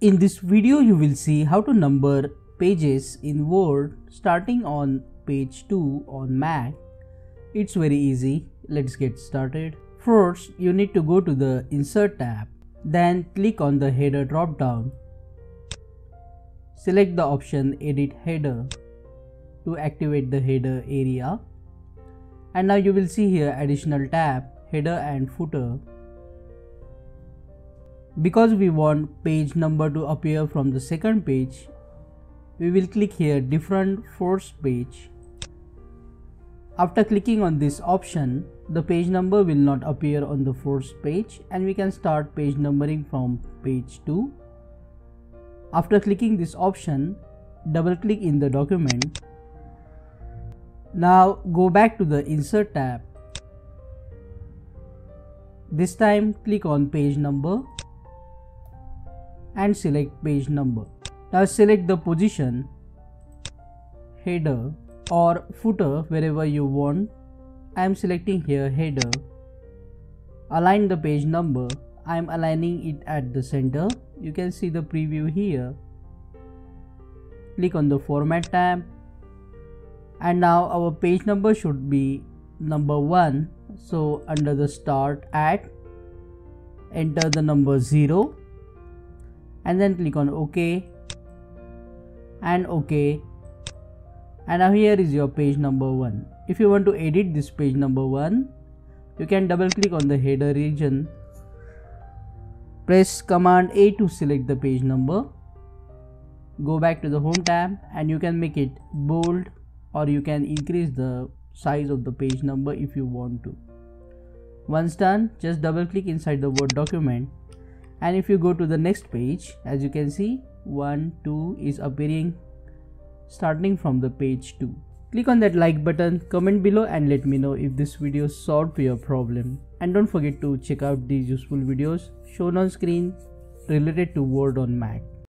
In this video you will see how to number pages in Word starting on page 2 on Mac. It's very easy. Let's get started. First you need to go to the Insert tab. Then click on the header drop down. Select the option Edit Header to activate the header area. And now you will see here additional tab Header and Footer because we want page number to appear from the second page, we will click here different first page. After clicking on this option, the page number will not appear on the first page and we can start page numbering from page 2. After clicking this option, double click in the document. Now go back to the insert tab. This time click on page number and select page number. Now select the position, header or footer wherever you want. I am selecting here header. Align the page number. I am aligning it at the center. You can see the preview here. Click on the format tab and now our page number should be number 1 so under the start at enter the number 0 and then click on ok. And ok. And now here is your page number 1 if you want to edit this page number 1 you can double click on the header region. Press command a to select the page number. Go back to the home tab and you can make it bold or you can increase the size of the page number if you want to. Once done just double click inside the word document and if you go to the next page as you can see 1 2 is appearing starting from the page 2 click on that like button comment below and let me know if this video solved your problem. And don't forget to check out these useful videos shown on screen related to word on mac